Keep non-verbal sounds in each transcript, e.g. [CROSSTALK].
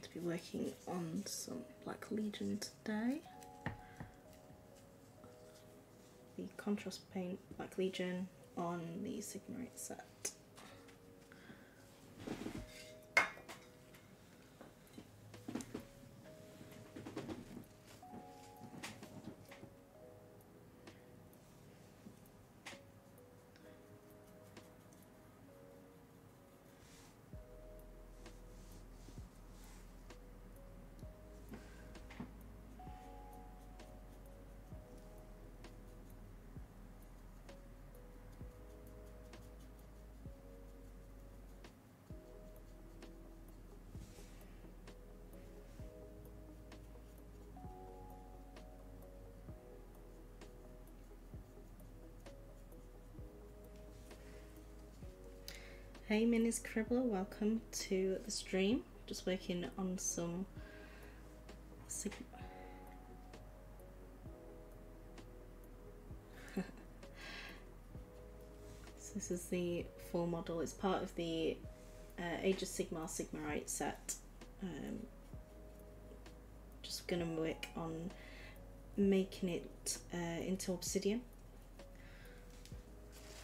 to be working on some Black Legion today. The contrast paint Black Legion on the Sigmar 8 set. Hey Minis Cribbler, welcome to the stream. Just working on some [LAUGHS] so this is the full model. It's part of the uh, Age of Sigmar 8 set. Um, just gonna work on making it uh, into obsidian.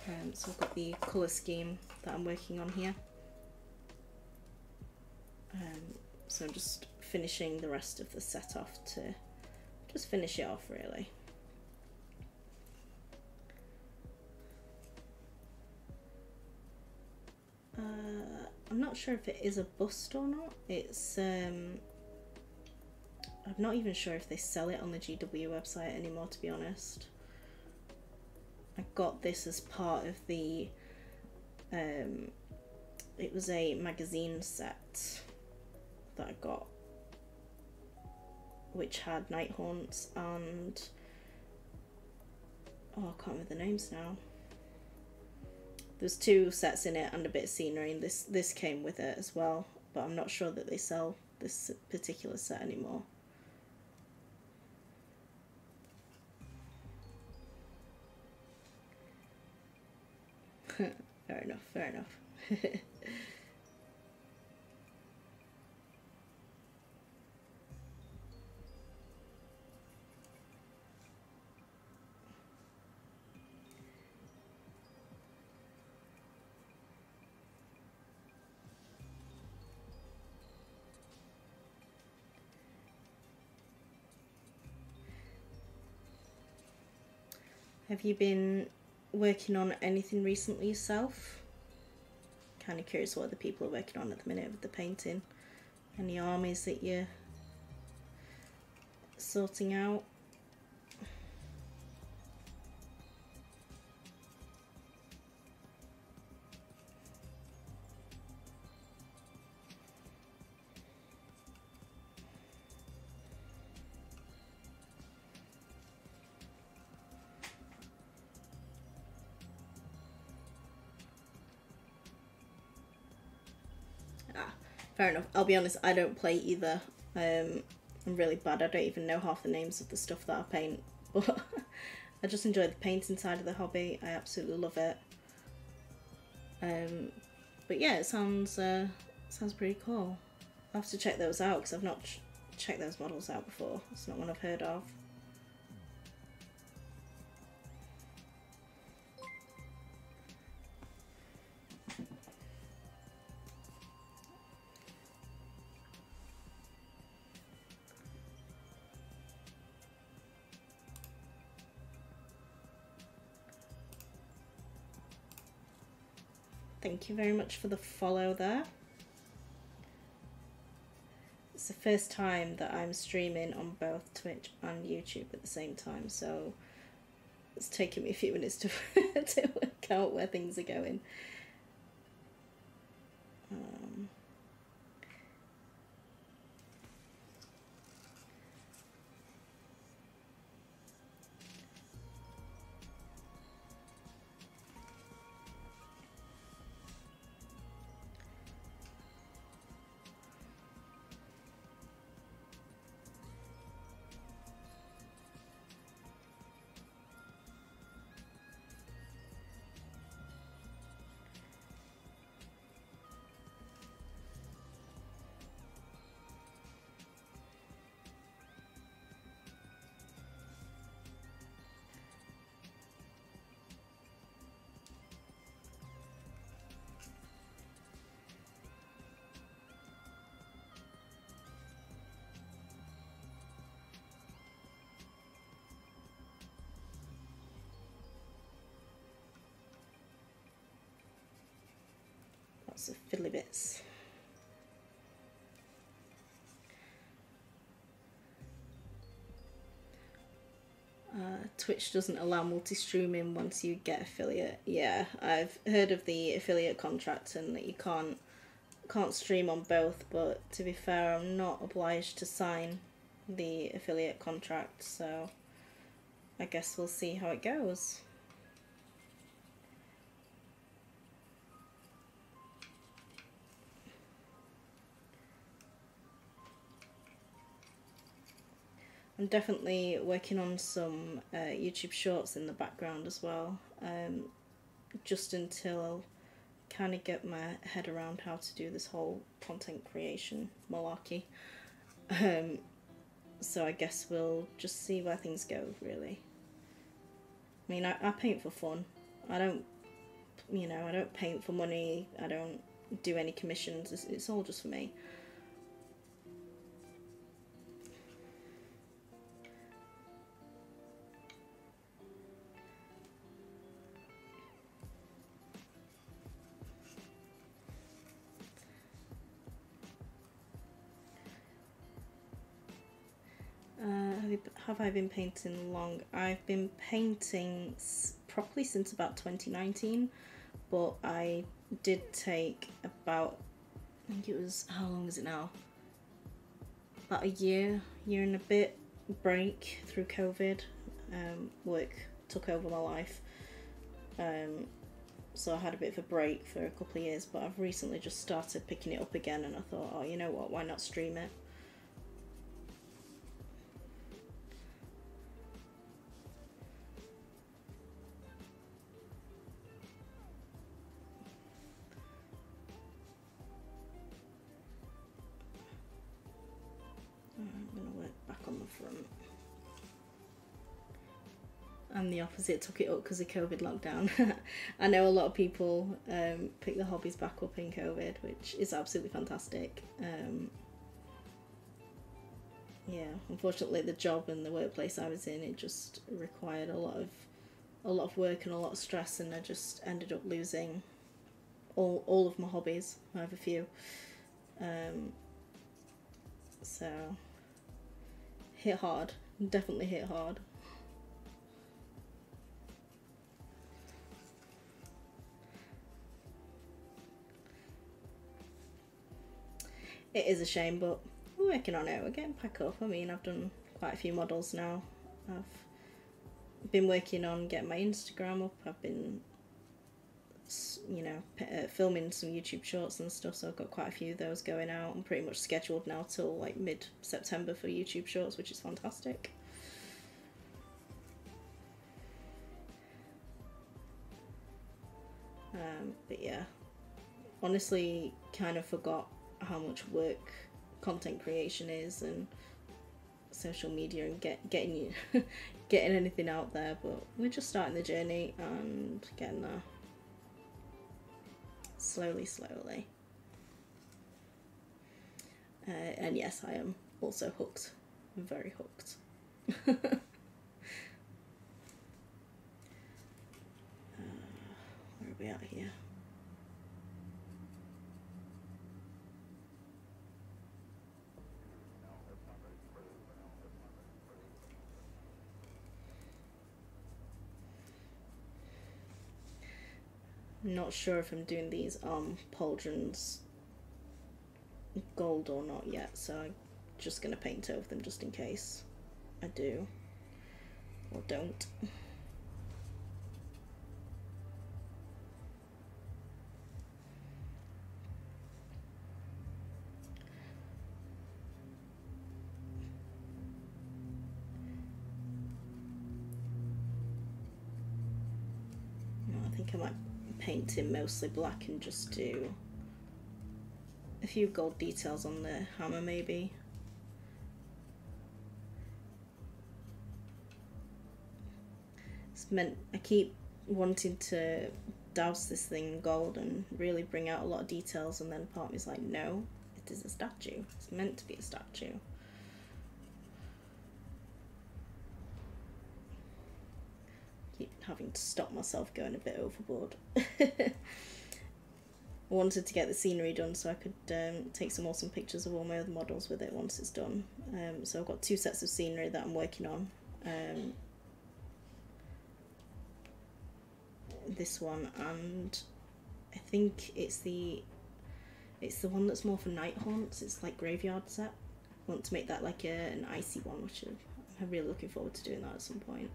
Um, so I've got the colour scheme that I'm working on here. Um, so I'm just finishing the rest of the set off to just finish it off really. Uh, I'm not sure if it is a bust or not. It's um, I'm not even sure if they sell it on the GW website anymore to be honest. I got this as part of the um, it was a magazine set that I got which had Nighthaunts and oh I can't remember the names now. There's two sets in it and a bit of scenery and this this came with it as well but I'm not sure that they sell this particular set anymore fair enough, fair enough. [LAUGHS] Have you been working on anything recently yourself? Kind of curious what other people are working on at the minute with the painting. Any armies that you're sorting out? Fair enough. I'll be honest, I don't play either. Um, I'm really bad. I don't even know half the names of the stuff that I paint. [LAUGHS] But I just enjoy the painting side of the hobby. I absolutely love it. Um, but yeah, it sounds uh, sounds pretty cool. I'll have to check those out because I've not ch- checked those models out before. It's not one I've heard of. Thank you very much for the follow there. It's the first time that I'm streaming on both Twitch and YouTube at the same time, so it's taken me a few minutes to, [LAUGHS] to work out where things are going. Um, of fiddly bits. Uh, Twitch doesn't allow multi-streaming once you get affiliate. Yeah, I've heard of the affiliate contract and that you can't can't stream on both. But to be fair, I'm not obliged to sign the affiliate contract, so I guess we'll see how it goes. I'm definitely working on some uh, YouTube shorts in the background as well, um, just until I kind of get my head around how to do this whole content creation malarkey. Um, so I guess we'll just see where things go, really. I mean, I, I paint for fun. I don't, you know, I don't paint for money. I don't do any commissions. It's, it's all just for me. Have I been painting long? I've been painting properly since about 2019, but I did take about, I think it was, how long is it now? About a year, year and a bit break through COVID. Um, work took over my life. Um, so I had a bit of a break for a couple of years, but I've recently just started picking it up again and I thought, oh, you know what, why not stream it? Opposite took it up because of COVID lockdown. [LAUGHS] I know a lot of people um, pick their hobbies back up in COVID, which is absolutely fantastic. Um, yeah, unfortunately, the job and the workplace I was in it just required a lot of a lot of work and a lot of stress, and I just ended up losing all all of my hobbies. I have a few, um, so hit hard. Definitely hit hard. It is a shame, but we're working on it. We're getting back up. I mean, I've done quite a few models now. I've been working on getting my Instagram up. I've been, you know, uh, filming some YouTube shorts and stuff. So I've got quite a few of those going out. I'm pretty much scheduled now till like mid September for YouTube shorts, which is fantastic. Um, but yeah, honestly, kind of forgot how much work content creation is and social media and get getting you [LAUGHS] getting anything out there but we're just starting the journey and getting there. Slowly slowly. Uh, and yes I am also hooked. Very hooked. [LAUGHS] Uh, where are we at here not sure if I'm doing these um pauldrons gold or not yet, so I'm just gonna paint over them just in case I do or don't. Him mostly black and just do a few gold details on the hammer maybe. It's meant I keep wanting to douse this thing in gold and really bring out a lot of details and then part of me's like no it is a statue it's meant to be a statue keep having to stop myself going a bit overboard. [LAUGHS] I wanted to get the scenery done so I could um, take some awesome pictures of all my other models with it once it's done. Um, so I've got two sets of scenery that I'm working on. Um, this one and I think it's the it's the one that's more for Nighthaunts. It's like graveyard set. I want to make that like a, an icy one, which I'm really looking forward to doing that at some point.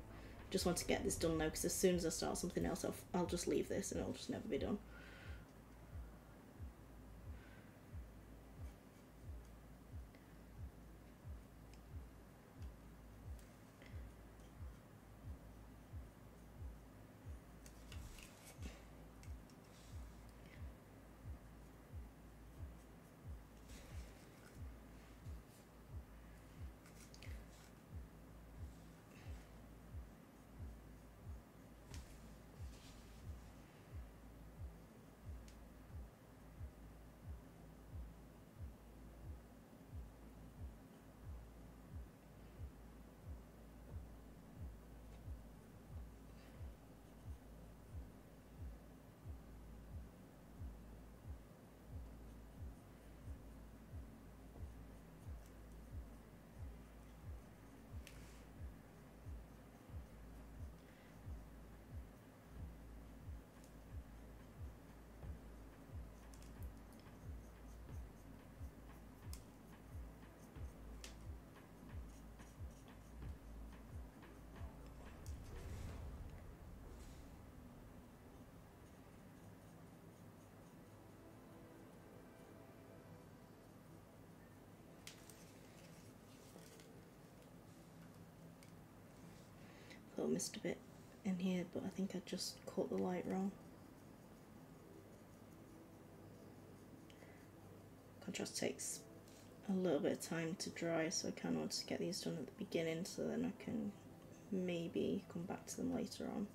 Just want to get this done now because as soon as I start something else, I'll, I'll just leave this and it'll just never be done. Missed a bit in here, but I think I just caught the light wrong. Contrast takes a little bit of time to dry, so I kind of want to get these done at the beginning so then I can maybe come back to them later on.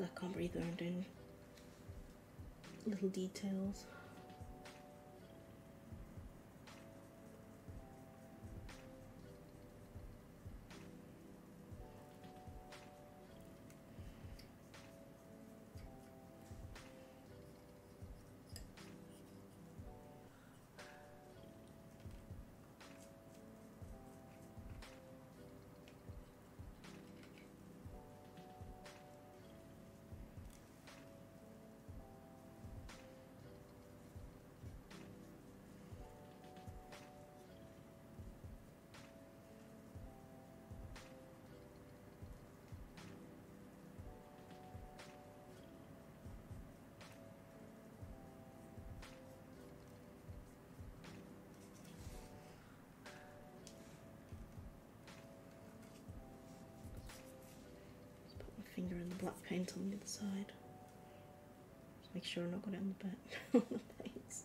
I can't breathe I'm doing little details. Paint on the other side. Just make sure I'm not got it on the back on the.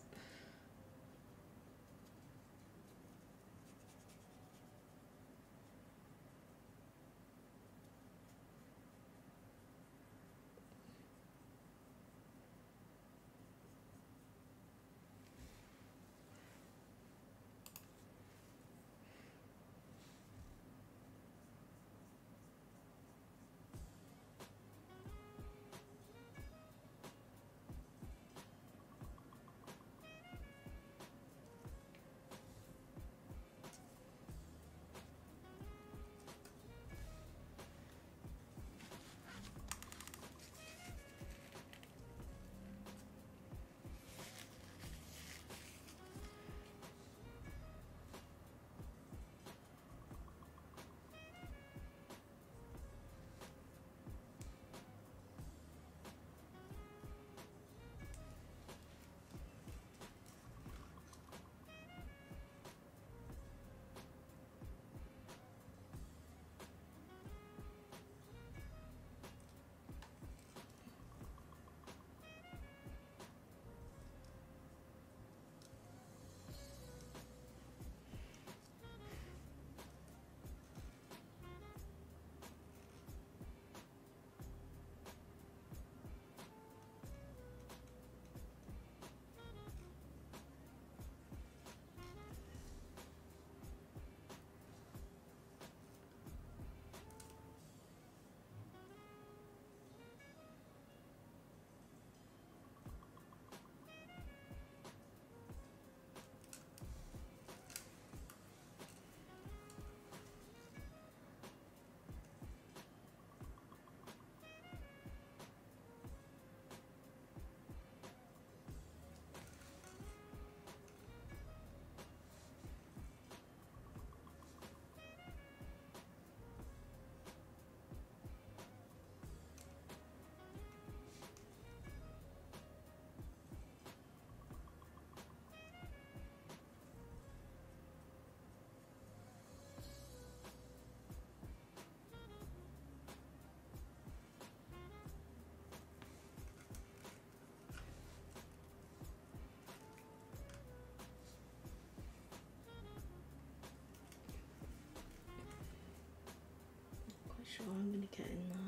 Sure I'm gonna get in there.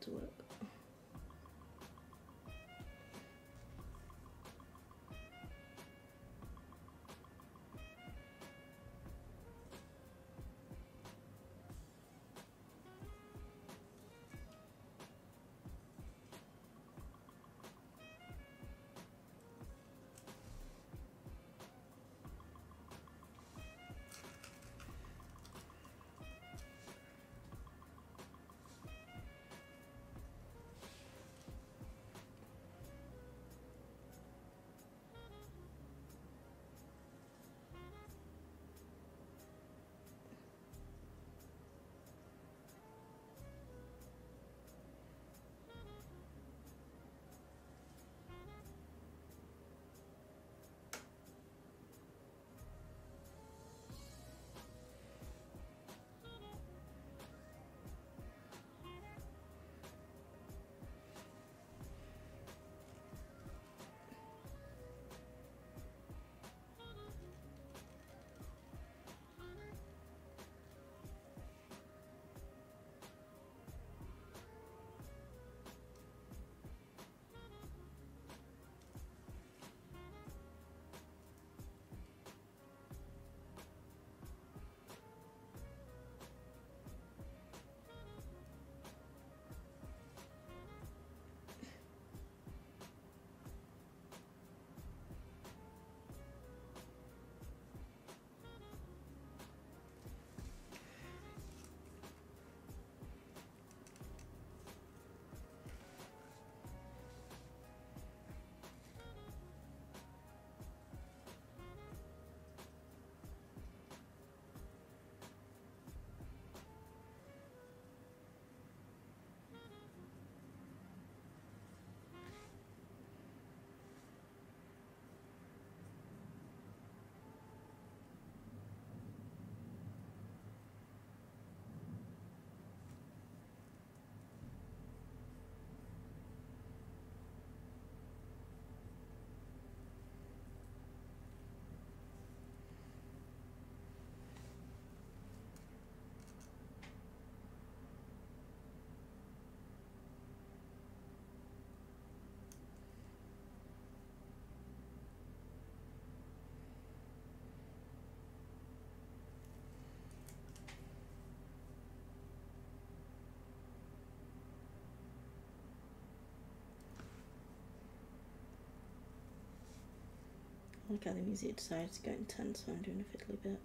To work. Like how the music decided to go intense when I'm doing a fiddly bit.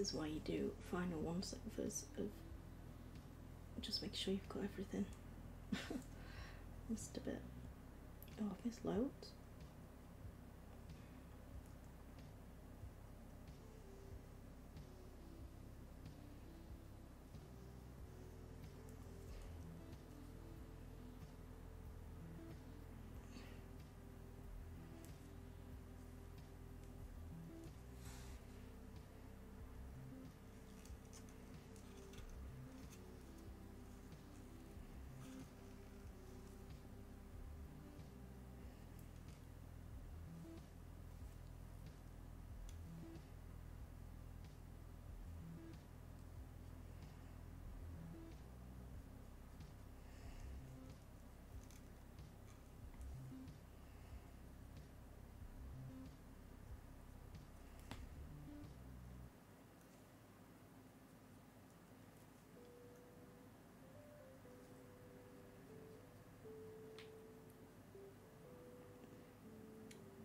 Is why you do final once overs of just make sure you've got everything. [LAUGHS] missed a bit. Oh, I've missed loads.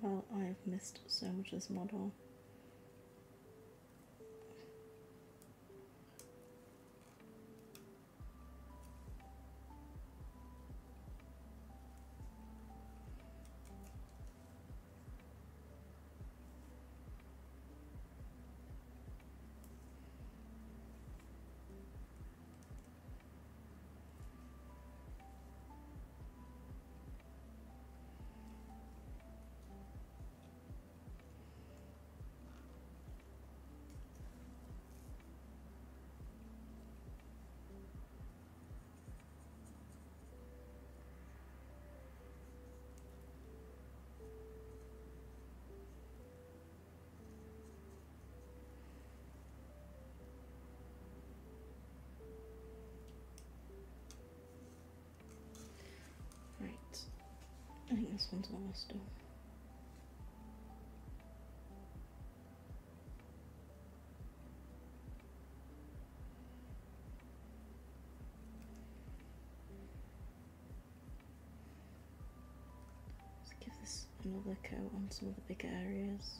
Well, I have missed so much this model. This one's almost done. Let's give this another coat on some of the bigger areas.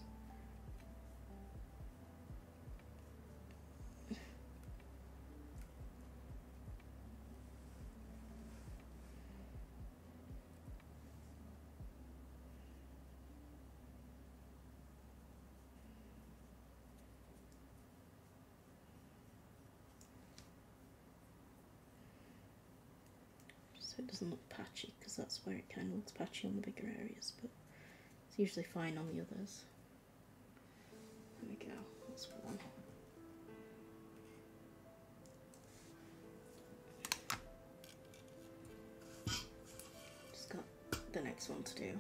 So it doesn't look patchy because that's where it kind of looks patchy on the bigger areas but it's usually fine on the others. There we go that's one. Just got the next one to do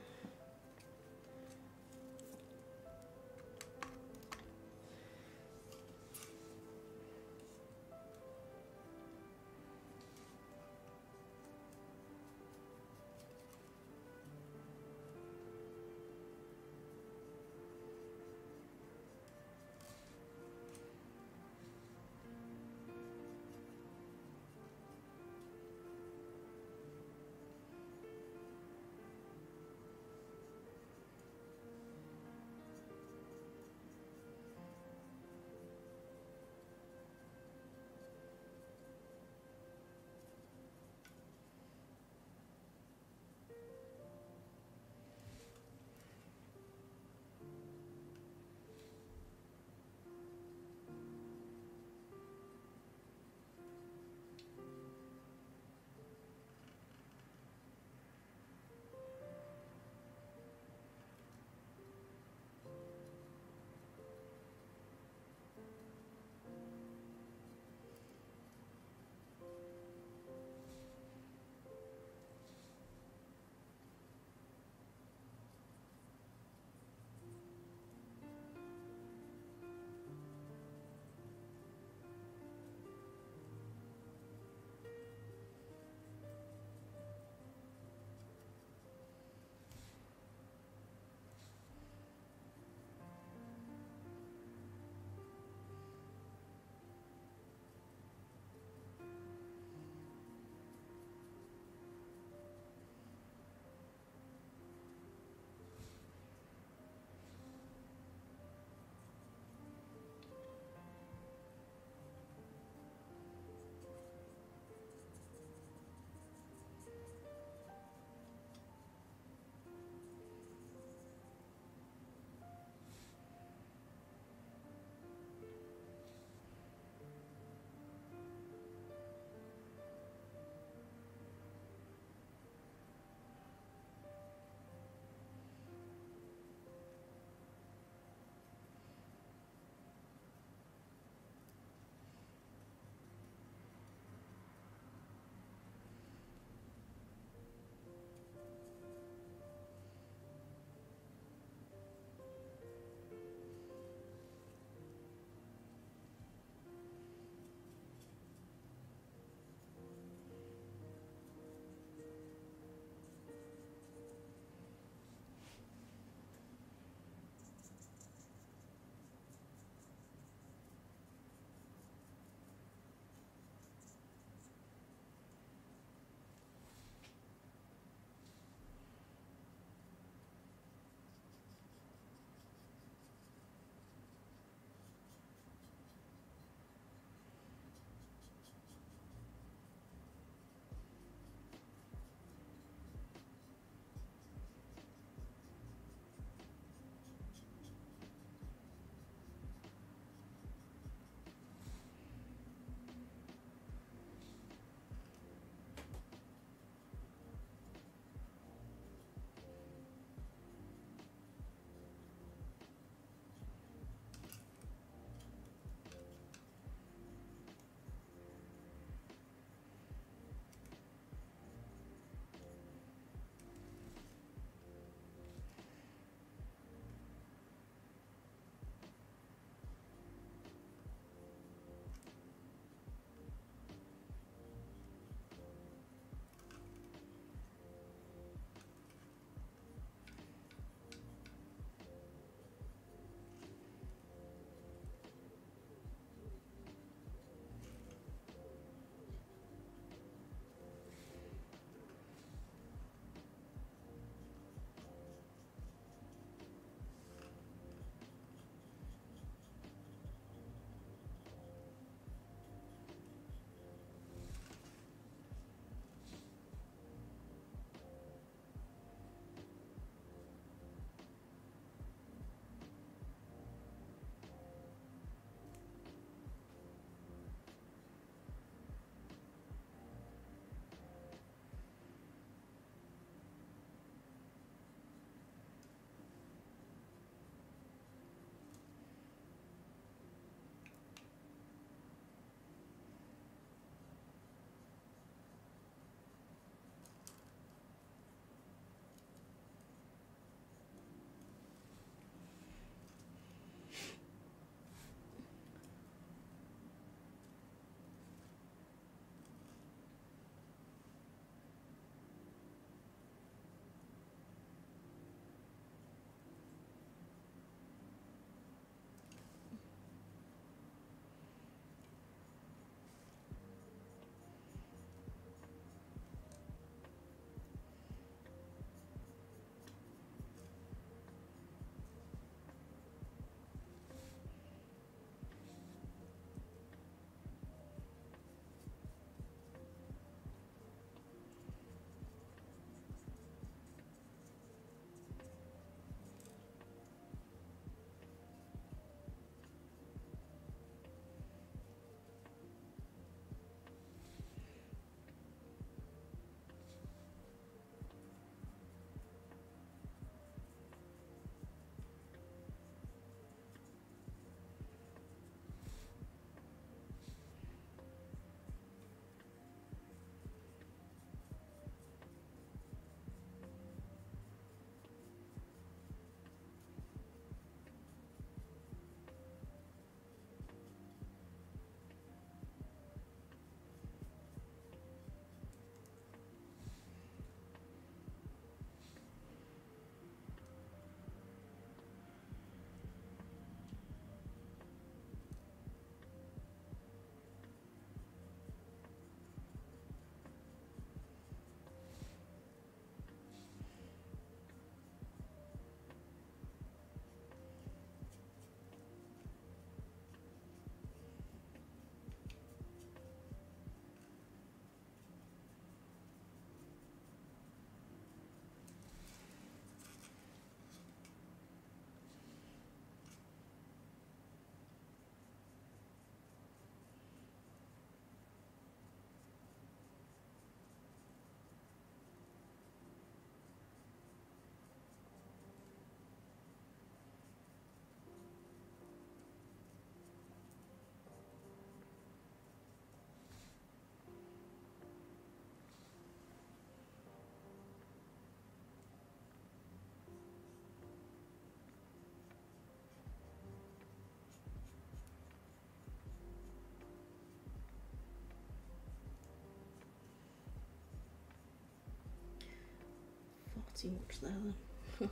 too much there then.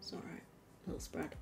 it's [LAUGHS] alright. Little spread.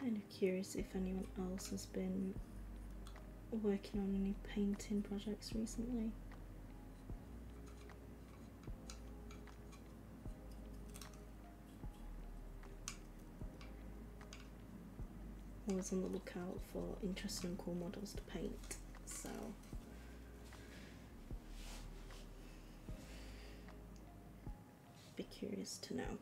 Kind of curious if anyone else has been working on any painting projects recently. Always on the lookout for interesting and cool models to paint, so be curious to know.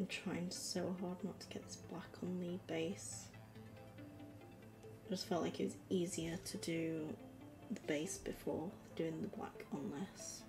I'm trying so hard not to get this black on the base. I just felt like it was easier to do the base before doing the black on this.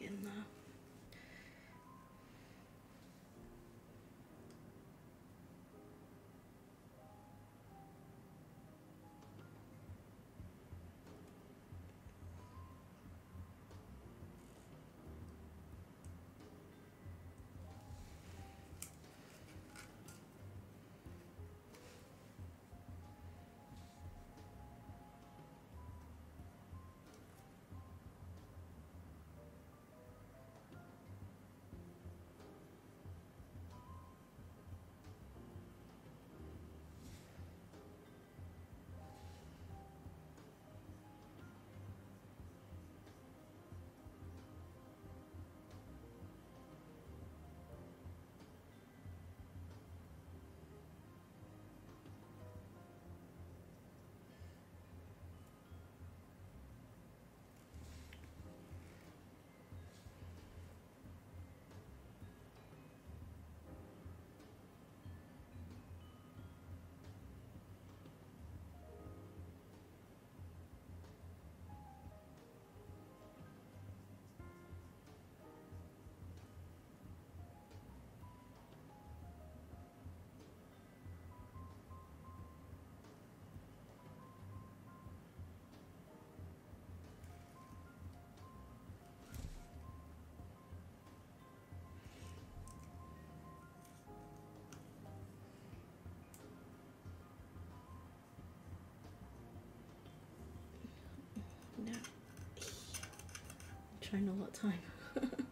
Again now. Trying a lot time. [LAUGHS]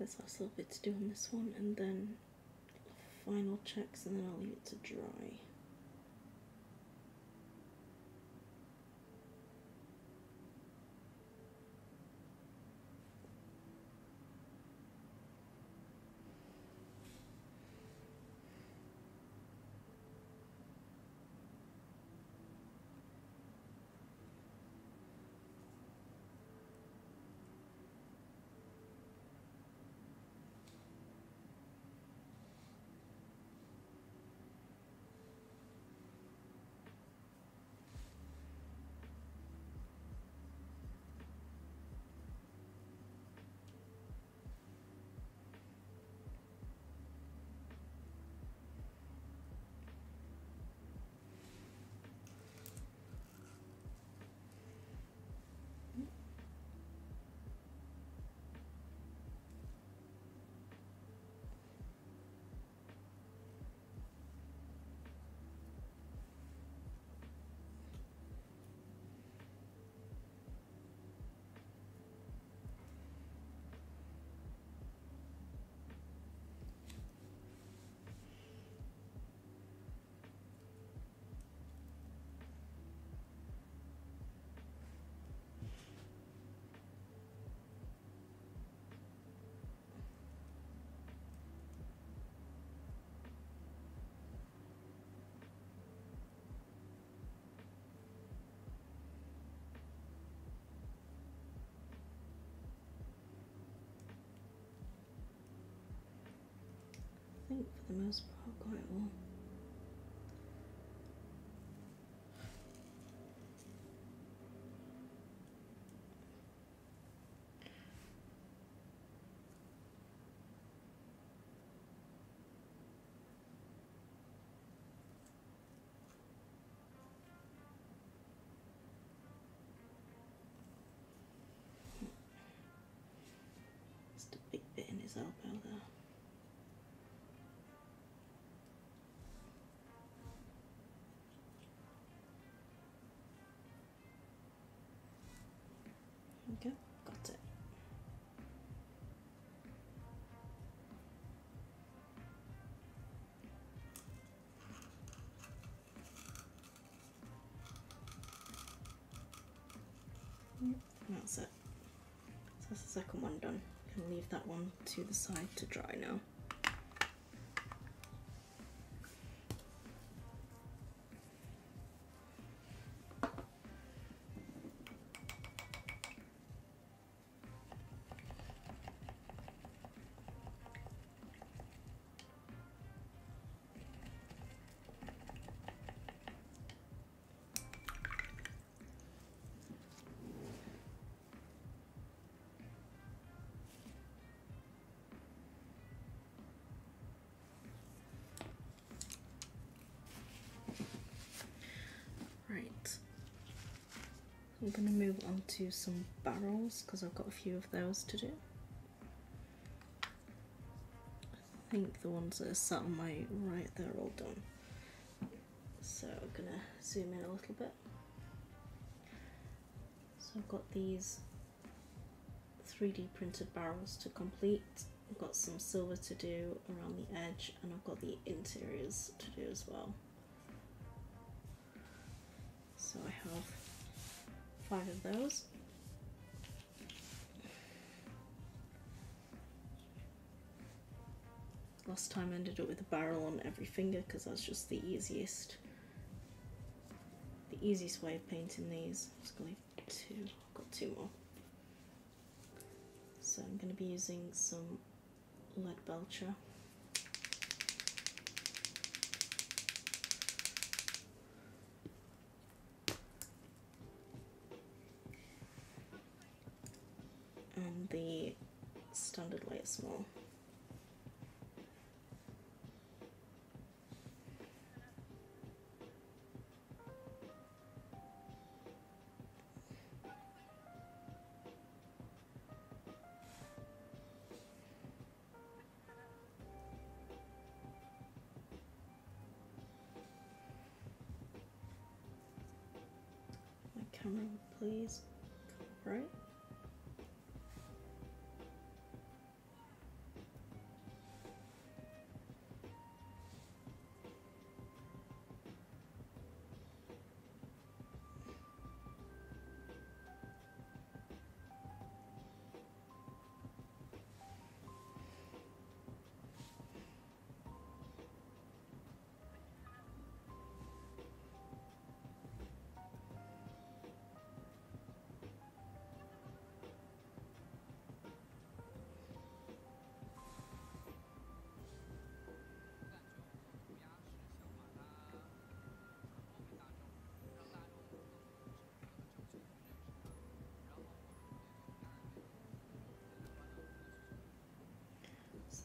That's a little bit to do on this one, and then final checks, and then I'll leave it to dry. Think for the most part quite well. A big bit in his elbow there. Okay, got it. That's it. So that's the second one done. Can leave that one to the side to dry now. Going to move on to some barrels because I've got a few of those to do. I think the ones that are sat on my right, they're all done. So I'm going to zoom in a little bit. So I've got these 3D printed barrels to complete. I've got some silver to do around the edge and I've got the interiors to do as well. So I have five of those. Last time I ended up with a barrel on every finger because that's just the easiest the easiest way of painting these. I'm just gonna leave two. I've got two more. So I'm gonna be using some Leadbelcher. and the standard weight small. My camera, please. Right.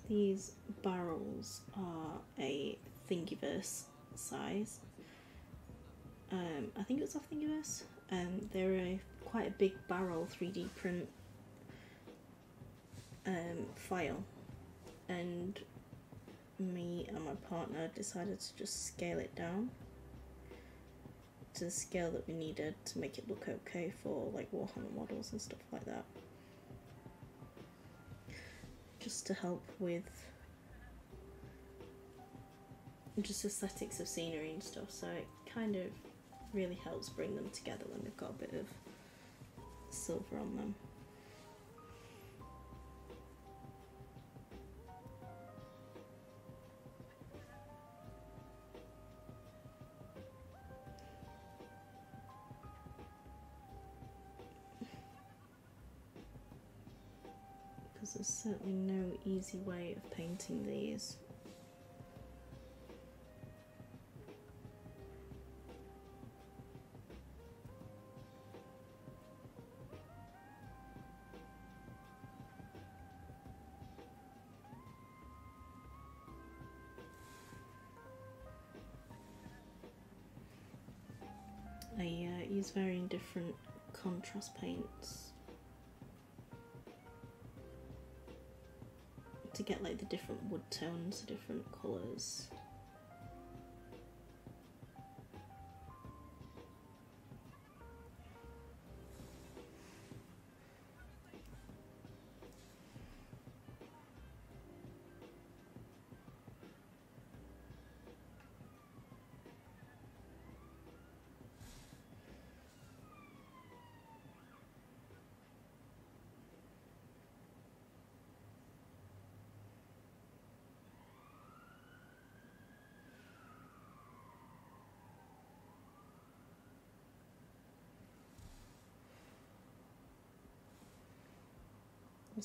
These barrels are a Thingiverse size. Um, I think it was off Thingiverse. Um, they're a quite a big barrel 3D print um, file, and me and my partner decided to just scale it down to the scale that we needed to make it look okay for like Warhammer models and stuff like that. Just to help with just aesthetics of scenery and stuff, so it kind of really helps bring them together when they've got a bit of silver on them. Because there's certainly no easy way of painting these. I uh, use varying different contrast paints get like the different wood tones, the different colours.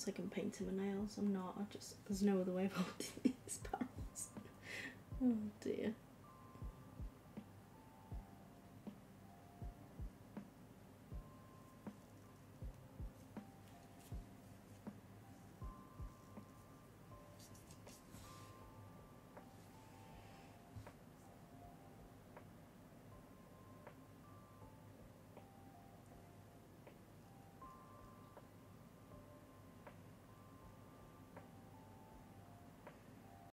Looks like I'm painting my nails. I'm not. I just there's no other way of holding these barrels. Oh dear.